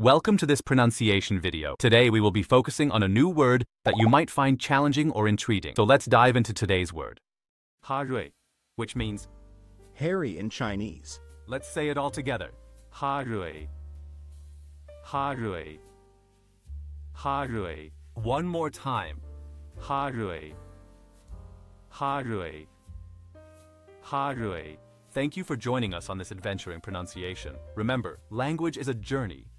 Welcome to this pronunciation video. Today we will be focusing on a new word that you might find challenging or intriguing. So let's dive into today's word. Ha rui, which means Harry in Chinese. Let's say it all together. Ha rui. Ha rui. Ha rui. One more time. Ha rui. Ha rui. Ha rui. Thank you for joining us on this adventure in pronunciation. Remember, language is a journey